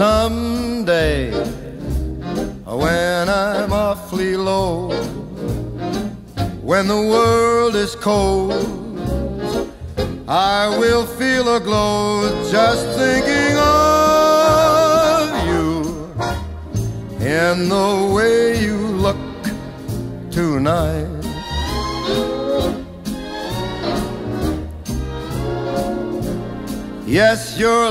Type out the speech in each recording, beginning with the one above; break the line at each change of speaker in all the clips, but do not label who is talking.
Someday, when I'm awfully low, when the world is cold, I will feel a glow just thinking of you and the way you look tonight. Yes, you're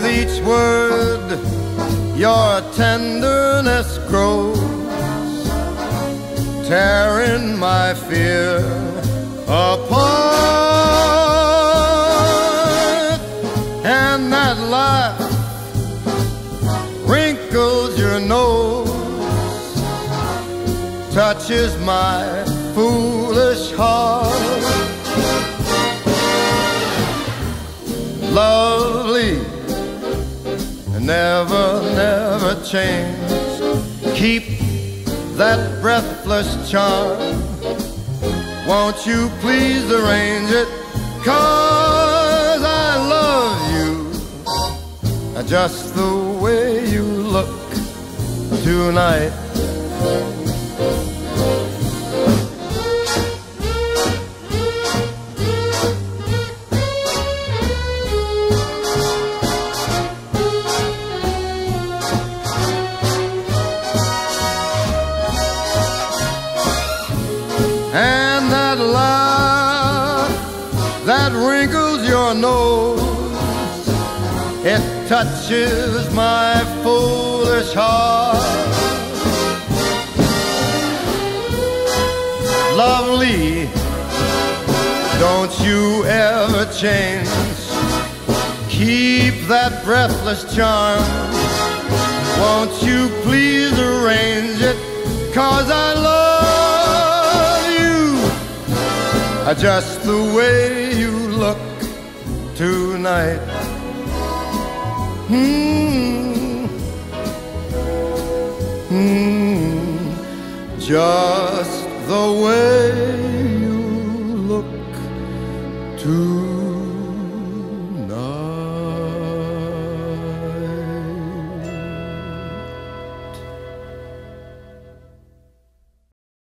With each word, your tenderness grows, tearing my fear apart. And that laugh wrinkles your nose, touches my foolish heart. Lovely never, never change. Keep that breathless charm. Won't you please arrange it? Cause I love you just the way you look tonight. That wrinkles your nose, it touches my foolish heart. Lovely, don't you ever change. Keep that breathless charm. Won't you please arrange it? Cause I love you just the way tonight. Hmm. Hmm. Just the way you look tonight.